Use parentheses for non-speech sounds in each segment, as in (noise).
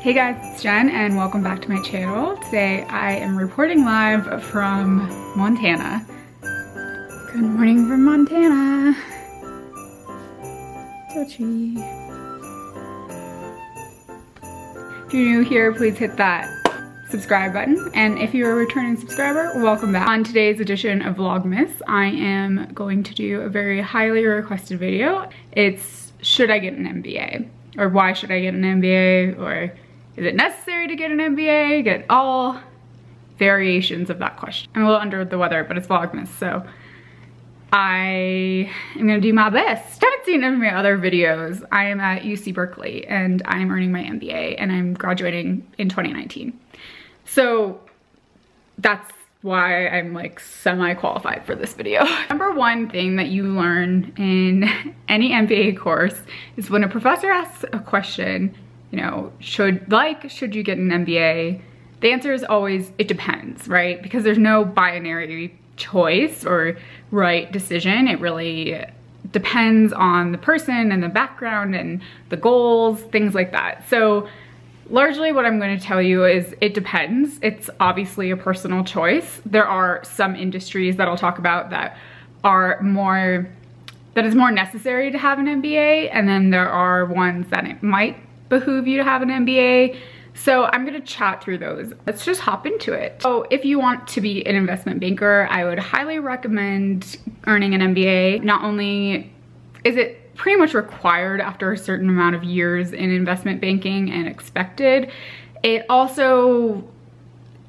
Hey guys, it's Jen and welcome back to my channel. Today I am reporting live from Montana. Good morning from Montana. Sochi. If you're new here, please hit that subscribe button. And if you're a returning subscriber, welcome back. On today's edition of Vlogmas, I am going to do a very highly requested video. It's should I get an MBA? Or why should I get an MBA? Or is it necessary to get an MBA? Get all variations of that question. I'm a little under the weather, but it's Vlogmas, so I am gonna do my best. I (laughs) haven't seen any of my other videos. I am at UC Berkeley and I'm earning my MBA and I'm graduating in 2019. So that's why I'm like semi-qualified for this video. (laughs) Number one thing that you learn in (laughs) any MBA course is when a professor asks a question, you know, should like, should you get an MBA? The answer is always, it depends, right? Because there's no binary choice or right decision. It really depends on the person and the background and the goals, things like that. So largely what I'm going to tell you is it depends. It's obviously a personal choice. There are some industries that I'll talk about that are more, that is more necessary to have an MBA. And then there are ones that it might behoove you to have an MBA. So I'm gonna chat through those. Let's just hop into it. So if you want to be an investment banker, I would highly recommend earning an MBA. Not only is it pretty much required after a certain amount of years in investment banking and expected, it also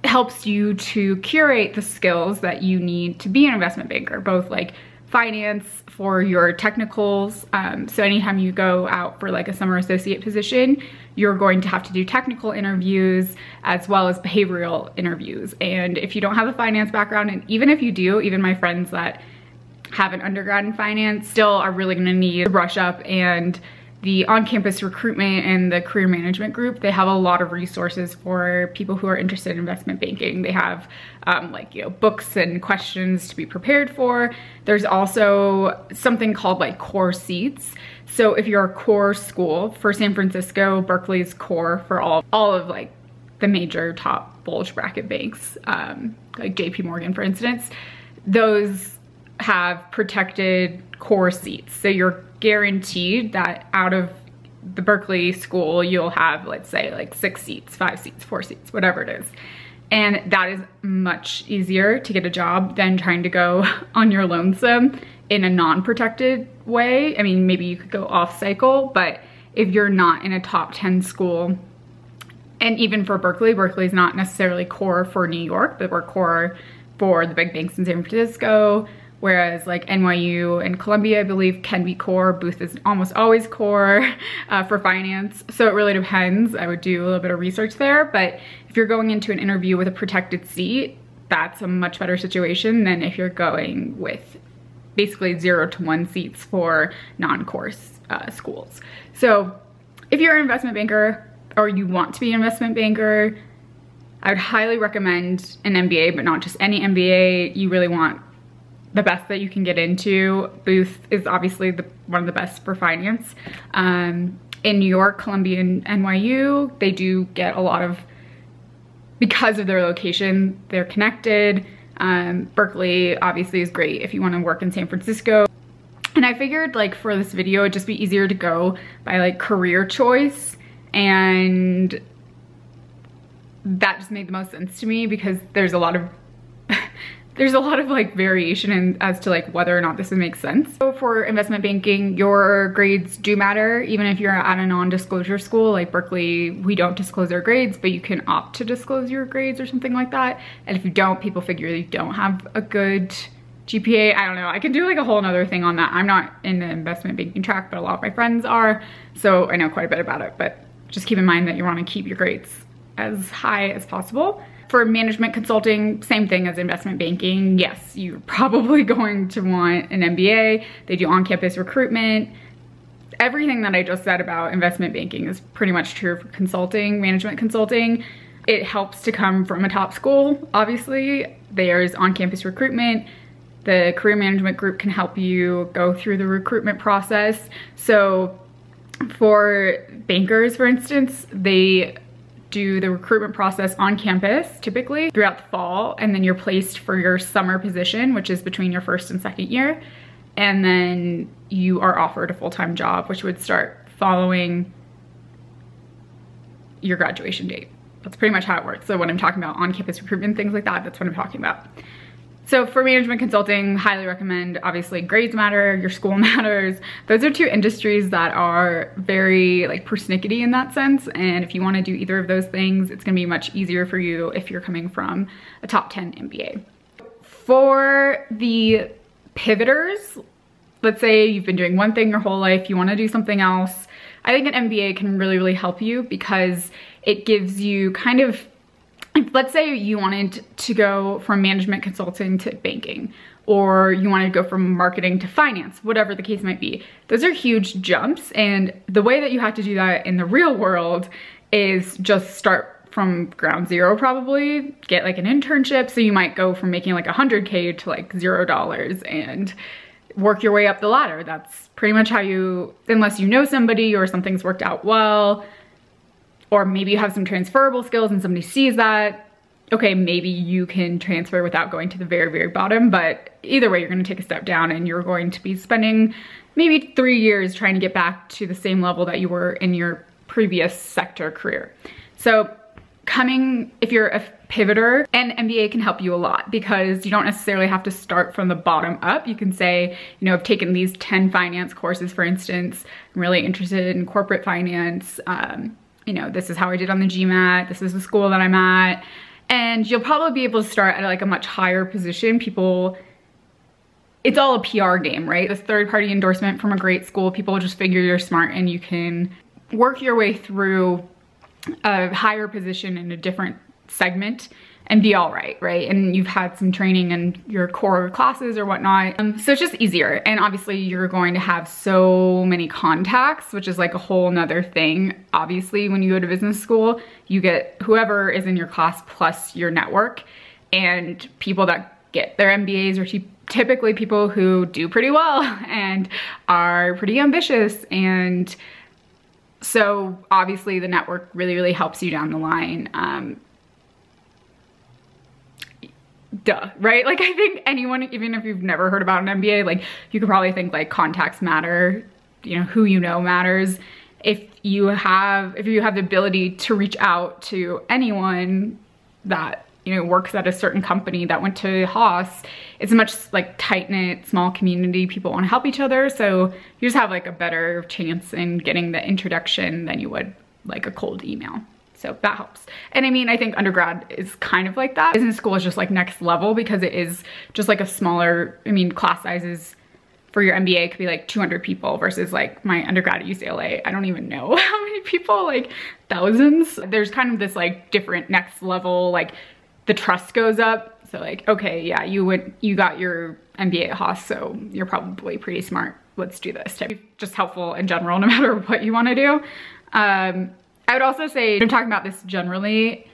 helps you to curate the skills that you need to be an investment banker, both like finance for your technicals. Um, so anytime you go out for like a summer associate position, you're going to have to do technical interviews as well as behavioral interviews. And if you don't have a finance background, and even if you do, even my friends that have an undergrad in finance still are really gonna need to brush up and the on-campus recruitment and the career management group, they have a lot of resources for people who are interested in investment banking. They have um, like, you know, books and questions to be prepared for. There's also something called like core seats. So if you're a core school for San Francisco, Berkeley's core for all, all of like the major top bulge bracket banks, um, like JP Morgan, for instance, those have protected core seats. So you're guaranteed that out of the Berkeley school, you'll have, let's say, like six seats, five seats, four seats, whatever it is. And that is much easier to get a job than trying to go (laughs) on your lonesome in a non-protected way. I mean, maybe you could go off cycle, but if you're not in a top 10 school, and even for Berkeley, Berkeley is not necessarily core for New York, but we're core for the big banks in San Francisco, whereas like NYU and Columbia, I believe, can be core. Booth is almost always core (laughs) uh, for finance. So it really depends. I would do a little bit of research there, but if you're going into an interview with a protected seat, that's a much better situation than if you're going with basically zero to one seats for non-course uh, schools. So if you're an investment banker or you want to be an investment banker, I would highly recommend an MBA, but not just any MBA. You really want the best that you can get into. Booth is obviously the, one of the best for finance. Um, in New York, Columbia, and NYU, they do get a lot of, because of their location, they're connected. Um, Berkeley obviously is great if you wanna work in San Francisco. And I figured like for this video, it'd just be easier to go by like career choice and that just made the most sense to me because there's a lot of there's a lot of like variation in, as to like whether or not this would make sense. So for investment banking, your grades do matter, even if you're at a non-disclosure school like Berkeley, we don't disclose our grades, but you can opt to disclose your grades or something like that. And if you don't, people figure you don't have a good GPA, I don't know. I can do like a whole nother thing on that. I'm not in the investment banking track, but a lot of my friends are. So I know quite a bit about it, but just keep in mind that you wanna keep your grades as high as possible. For management consulting, same thing as investment banking. Yes, you're probably (laughs) going to want an MBA. They do on-campus recruitment. Everything that I just said about investment banking is pretty much true for consulting, management consulting. It helps to come from a top school, obviously. There's on-campus recruitment. The career management group can help you go through the recruitment process. So for bankers, for instance, they do the recruitment process on campus typically throughout the fall and then you're placed for your summer position which is between your first and second year and then you are offered a full-time job which would start following your graduation date. That's pretty much how it works. So when I'm talking about on-campus recruitment, things like that, that's what I'm talking about. So for management consulting, highly recommend, obviously grades matter, your school (laughs) matters. Those are two industries that are very like persnickety in that sense. And if you wanna do either of those things, it's gonna be much easier for you if you're coming from a top 10 MBA. For the pivoters, let's say you've been doing one thing your whole life, you wanna do something else, I think an MBA can really, really help you because it gives you kind of (laughs) let's say you wanted to go from management consulting to banking or you wanted to go from marketing to finance, whatever the case might be. Those are huge jumps and the way that you have to do that in the real world is just start from ground zero probably, get like an internship. So you might go from making like 100K to like zero dollars and work your way up the ladder. That's pretty much how you, unless you know somebody or something's worked out well, or maybe you have some transferable skills and somebody sees that, okay, maybe you can transfer without going to the very, very bottom, but either way, you're gonna take a step down and you're going to be spending maybe three years trying to get back to the same level that you were in your previous sector career. So coming, if you're a pivoter, an MBA can help you a lot because you don't necessarily have to start from the bottom up. You can say, you know, I've taken these 10 finance courses, for instance, I'm really interested in corporate finance, um, you know, this is how I did on the GMAT, this is the school that I'm at, and you'll probably be able to start at like a much higher position. People, it's all a PR game, right? This third party endorsement from a great school, people just figure you're smart and you can work your way through a higher position in a different segment and be all right, right? And you've had some training in your core classes or whatnot. Um, so it's just easier. And obviously you're going to have so many contacts, which is like a whole nother thing. Obviously, when you go to business school, you get whoever is in your class plus your network and people that get their MBAs are typically people who do pretty well (laughs) and are pretty ambitious and so obviously the network really, really helps you down the line. Um, duh, right? Like I think anyone, even if you've never heard about an MBA, like you could probably think like contacts matter, you know, who you know matters. If you have, if you have the ability to reach out to anyone that you know, works at a certain company that went to Haas, it's a much like tight knit, small community. People want to help each other. So you just have like a better chance in getting the introduction than you would like a cold email. So that helps. And I mean, I think undergrad is kind of like that. Business school is just like next level because it is just like a smaller, I mean, class sizes for your MBA could be like 200 people versus like my undergrad at UCLA. I don't even know (laughs) how many people, like thousands. There's kind of this like different next level, like the trust goes up. So like, okay, yeah, you would, you got your MBA at Haas, so you're probably pretty smart. Let's do this. To be just helpful in general, (laughs) no matter what you wanna do. Um, I would also say, I'm talking about this generally,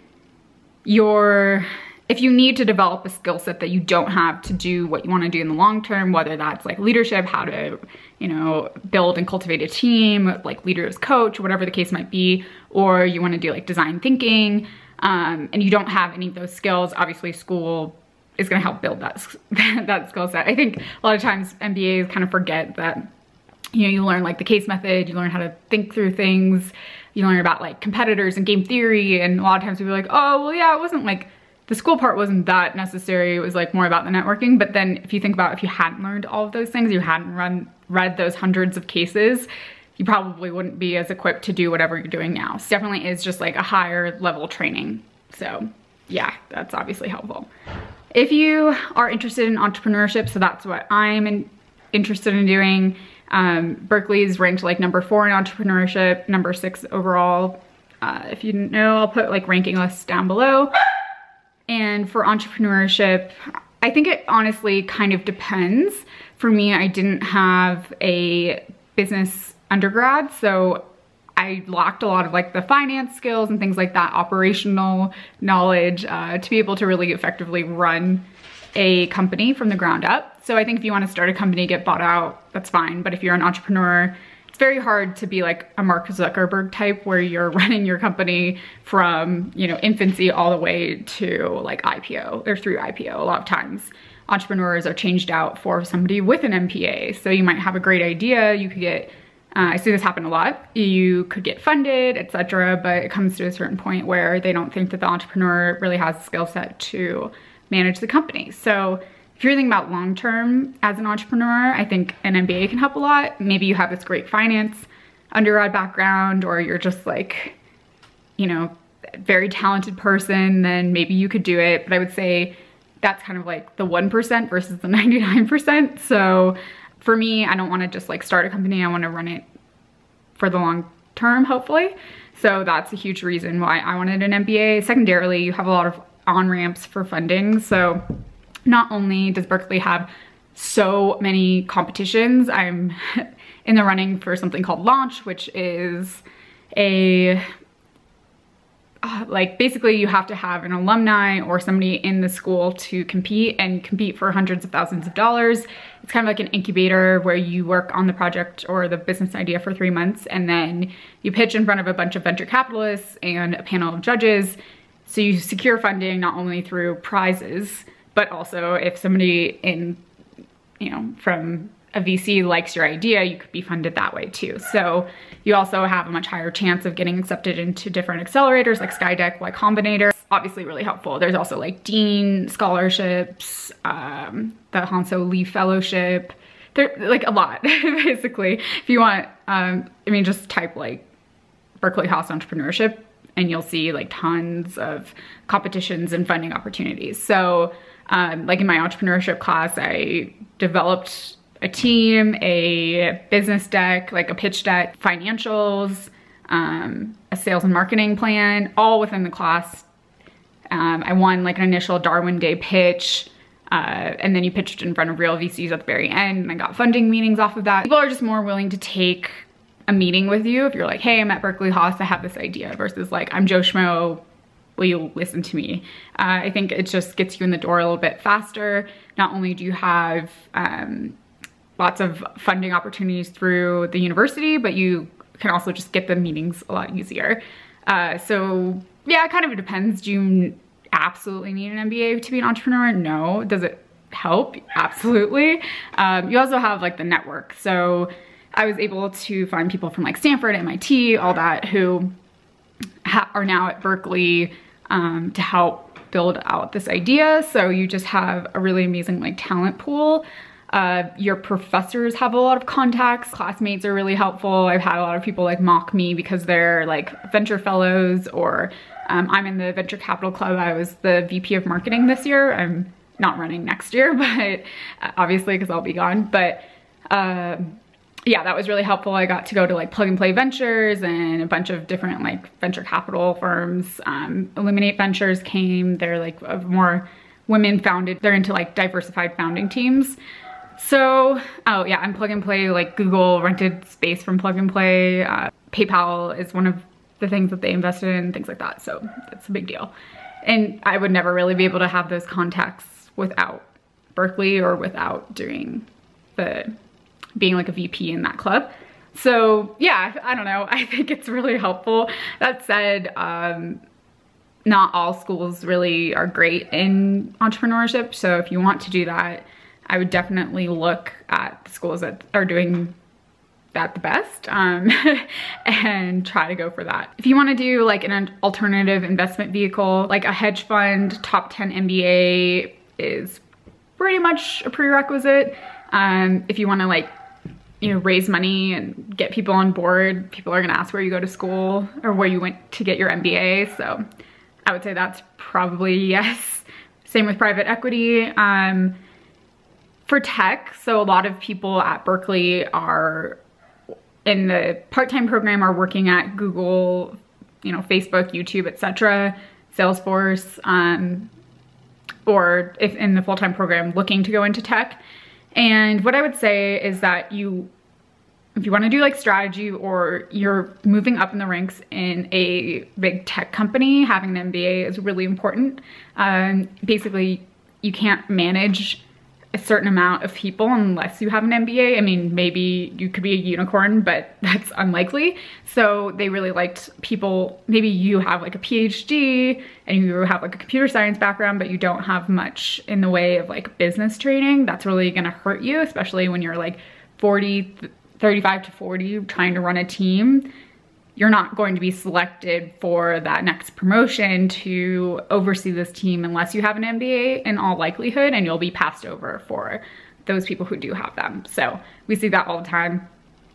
your, if you need to develop a skill set that you don't have to do what you wanna do in the long term, whether that's like leadership, how to, you know, build and cultivate a team, like leaders coach, whatever the case might be, or you wanna do like design thinking, um, and you don't have any of those skills, obviously school is gonna help build that, (laughs) that skill set. I think a lot of times MBAs kind of forget that, you know, you learn like the case method, you learn how to think through things, you learn about like competitors and game theory, and a lot of times people are like, oh, well, yeah, it wasn't like, the school part wasn't that necessary. It was like more about the networking. But then if you think about if you hadn't learned all of those things, you hadn't run read those hundreds of cases, you probably wouldn't be as equipped to do whatever you're doing now. So definitely is just like a higher level training. So yeah, that's obviously helpful. If you are interested in entrepreneurship, so that's what I'm in, interested in doing. Um, Berkeley's ranked like number four in entrepreneurship, number six overall. Uh, if you know, I'll put like ranking lists down below. And for entrepreneurship, I think it honestly kind of depends. For me, I didn't have a business undergrad. So I lacked a lot of like the finance skills and things like that, operational knowledge uh, to be able to really effectively run a company from the ground up. So I think if you wanna start a company, get bought out, that's fine. But if you're an entrepreneur, it's very hard to be like a Mark Zuckerberg type where you're (laughs) running your company from, you know, infancy all the way to like IPO or through IPO. A lot of times entrepreneurs are changed out for somebody with an MBA. So you might have a great idea, you could get uh, I see this happen a lot. You could get funded, etc., but it comes to a certain point where they don't think that the entrepreneur really has the skill set to manage the company. So if you're thinking about long term as an entrepreneur, I think an MBA can help a lot. Maybe you have this great finance undergrad background or you're just like, you know, very talented person, then maybe you could do it. But I would say that's kind of like the 1% versus the (laughs) 99%. So for me, I don't want to just like start a company. I want to run it for the long term, hopefully. So that's a huge reason why I wanted an MBA. Secondarily, you have a lot of on-ramps for funding. So not only does Berkeley have so many competitions, I'm (laughs) in the running for something called Launch, which is a uh, like basically you have to have an alumni or somebody in the school to compete and compete for hundreds of thousands of dollars. It's kind of like an incubator where you work on the project or the business idea for three months and then you pitch in front of a bunch of venture capitalists and a panel of judges. So you secure funding not only through prizes, but also if somebody in, you know, from a VC likes your idea, you could be funded that way too. So you also have a much higher chance of getting accepted into different accelerators like Skydeck, Y Combinator. Obviously really helpful. There's also like Dean scholarships, um, the Hanso Lee Fellowship. They're like a lot, (laughs) basically. If you want, um, I mean, just type like Berkeley Haas Entrepreneurship and you'll see like tons of competitions and funding opportunities. So um, like in my entrepreneurship class, I developed a team, a business deck, like a pitch deck, financials, um, a sales and marketing plan, all within the class. Um, I won like an initial Darwin Day pitch. Uh, and then you pitched in front of real VCs at the very end and I got funding meetings off of that. People are just more willing to take a meeting with you if you're like, hey, I'm at Berkeley Haas, I have this idea versus like, I'm Joe Schmo, will you listen to me? Uh, I think it just gets you in the door a little bit faster. Not only do you have um, lots of funding opportunities through the university, but you can also just get the meetings a lot easier. Uh, so yeah, it kind of depends. Do you absolutely need an MBA to be an entrepreneur? No. Does it help? Absolutely. Um, you also have like the network. So I was able to find people from like Stanford, MIT, all that who are now at Berkeley um, to help build out this idea. So you just have a really amazing like talent pool. Uh, your professors have a lot of contacts, classmates are really helpful. I've had a lot of people like mock me because they're like venture fellows or um, I'm in the venture capital club. I was the VP of marketing this year. I'm not running next year, (laughs) but uh, obviously because I'll be gone. But uh, yeah, that was really helpful. I got to go to like Plug and Play Ventures and a bunch of different like venture capital firms. Um, Illuminate Ventures came. They're like more women founded. They're into like diversified founding teams. So, oh yeah, I'm Plug and Play, like Google rented space from Plug and Play. Uh, PayPal is one of the things that they invested in, things like that. So that's a big deal. And I would never really be able to have those contacts without Berkeley or without doing the, being like a VP in that club. So yeah, I don't know. (laughs) I think it's really helpful. That said, um, not all schools really are great in entrepreneurship. So if you want to do that, I would definitely look at the schools that are doing that the best um, (laughs) and try to go for that. If you wanna do like an alternative investment vehicle, like a hedge fund, top 10 MBA is pretty much a prerequisite. Um, if you wanna like, you know, raise money and get people on board, people are gonna ask where you go to school or where you went to get your MBA. So I would say that's probably (laughs) yes. Same with private equity. Um, for tech, so a lot of people at Berkeley are in the part-time program are working at Google, you know, Facebook, YouTube, etc., Salesforce, um, or if in the full-time program looking to go into tech. And what I would say is that you, if you wanna do like strategy or you're moving up in the ranks in a big tech company, having an MBA is really important. Um, basically, you can't manage a certain amount of people unless you have an MBA. I mean, maybe you could be a unicorn, but (laughs) that's unlikely. So they really liked people, maybe you have like a PhD and you have like a computer science background, but you don't have much in the way of like business training. That's really gonna hurt you, especially when you're like 40, 35 to 40 trying to run a team you're not going to be selected for that next promotion to oversee this team unless you have an MBA in all likelihood and you'll be passed over for those people who do have them. So we see that all the time.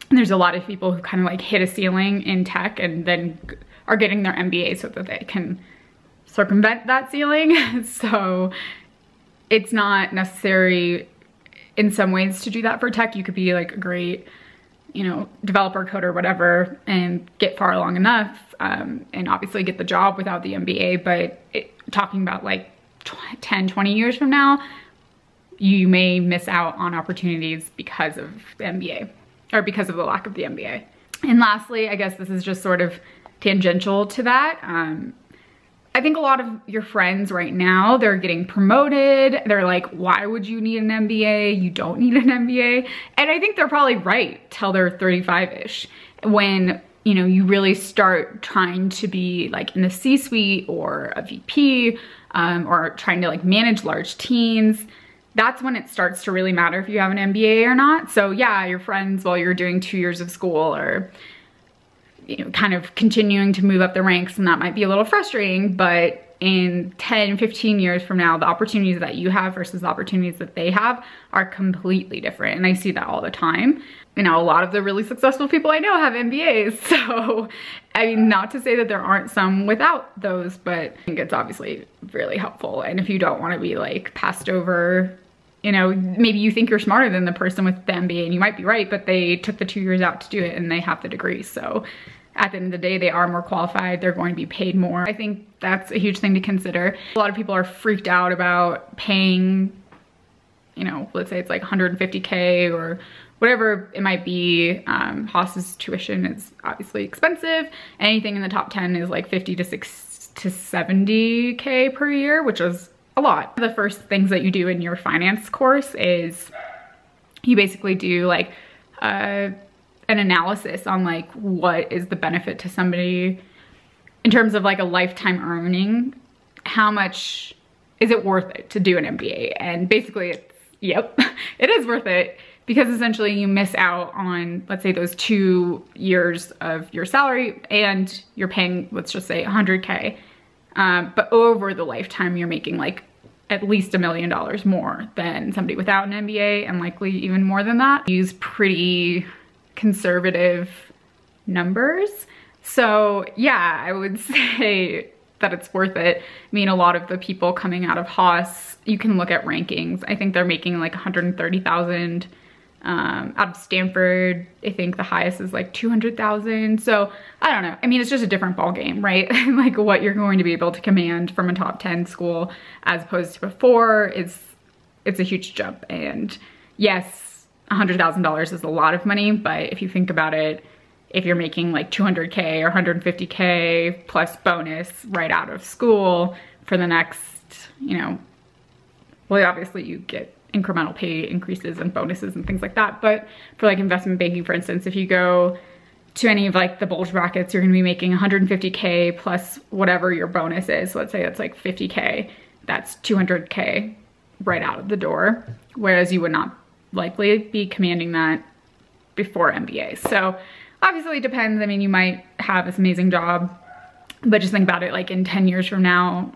There's a lot of people who kind of like hit a ceiling in tech and then are getting their MBA so that they can circumvent that ceiling. (laughs) so it's not necessary in some ways to do that for tech. You could be like a great you know, developer, coder, whatever, and get far along enough um, and obviously get the job without the MBA. But it, talking about like 10, 20 years from now, you may miss out on opportunities because of the MBA or because of the lack of the MBA. And lastly, I guess this is just sort of tangential to that. Um, I think a lot of your friends right now, they're getting promoted. They're like, why would you need an MBA? You don't need an MBA. And I think they're probably right till they're 35-ish when, you know, you really start trying to be like in the C-suite or a VP um, or trying to like manage large teams. That's when it starts to really matter if you have an MBA or not. So yeah, your friends while you're doing two years of school or you know, kind of continuing to move up the ranks and that might be a little frustrating, but in 10, 15 years from now, the opportunities that you have versus the opportunities that they have are completely different. And I see that all the time. You know, a lot of the really successful people I know have MBAs. (laughs) So, I mean, not to say that there aren't some without those, but I think it's obviously really helpful. And if you don't want to be like passed over you know, maybe you think you're smarter than the person with the MBA and you might be right, but they took the two years out to do it and they have the degree. So at the end of the day, they are more qualified. They're going to be paid more. I think that's a huge thing to consider. A lot of people are freaked out about paying, you know, let's say it's like 150K or whatever it might be. Um, Haas's tuition is obviously expensive. Anything in the top 10 is like 50 to 6 to 70K per year, which is a lot. The first things that you do in your finance course is you basically do like uh, an analysis on like what is the benefit to somebody in terms of like a lifetime earning, how much is it worth it to do an MBA? And basically it's, yep, (laughs) it is worth it because essentially you miss out on, let's say those two years of your salary and you're paying, let's just say 100K. Um, but over the lifetime, you're making like at least a million dollars more than somebody without an MBA and likely even more than that. Use pretty conservative numbers. So yeah, I would (laughs) say that it's worth it. I mean, a lot of the people coming out of Haas, you can look at rankings. I think they're making like 130,000 um, out of Stanford. I think the highest is like 200,000. So I don't know. I mean, it's just a different ball game, (laughs) right? like what you're going to be able to command from a top 10 school as opposed to before is, it's a huge jump. And yes, $100,000 is a lot of money, but if you think about it, if you're making like 200K or 150K plus bonus right out of school for the next, you know, well, obviously you get incremental pay increases and bonuses and things like that. But for like investment banking, for instance, if you go to any of like the bulge brackets, you're gonna be making 150K plus whatever your bonus is. So let's say it's like 50K, that's 200K right out of the door. Whereas you would not likely be commanding that before MBA. So obviously it depends. I mean, you might have this amazing job, but just think about it like in 10 years from now,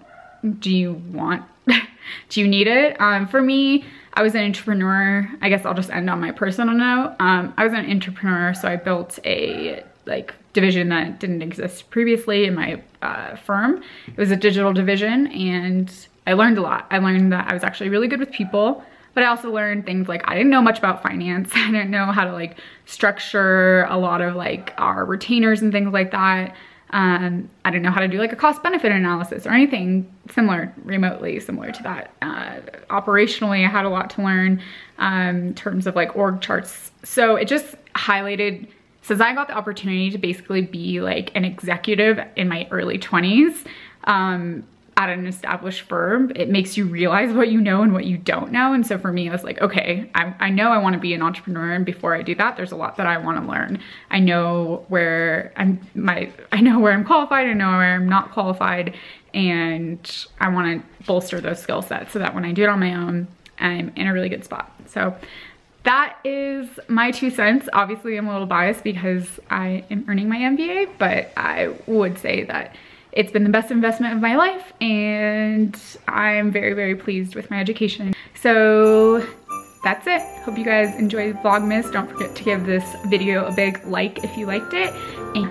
do you want, (laughs) do you need it? Um, for me, I was an entrepreneur. I guess I'll just end on my personal note. Um, I was an entrepreneur, so I built a like division that didn't exist previously in my uh, firm. It was a digital division and I learned a lot. I learned that I was actually really good with people. But I also learned things like I didn't know much about finance. (laughs) I didn't know how to like structure a lot of like our retainers and things like that. Um, I didn't know how to do like a cost benefit analysis or anything similar, remotely similar to that. Uh, operationally, I had a lot to learn um, in terms of like org charts. So it just highlighted, since I got the opportunity to basically be like an executive in my early 20s, um, at an established firm, it makes you realize what you know and what you don't know. And so for me, I was like, okay, I, I know I wanna be an entrepreneur. And before I do that, there's a lot that I wanna learn. I know where I'm my, I know where I'm qualified, I know where I'm not qualified. And I wanna bolster those skill sets so that when I do it on my own, I'm in a really good spot. So that is my two cents. Obviously, I'm a little biased because I am earning my MBA, but I would say that it's been the best investment of my life and I'm very, very pleased with my education. So that's it. Hope you guys enjoyed Vlogmas. Don't forget to give this video a big like if you liked it. And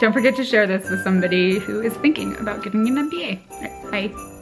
don't forget to share this with somebody who is thinking about getting an MBA. Bye.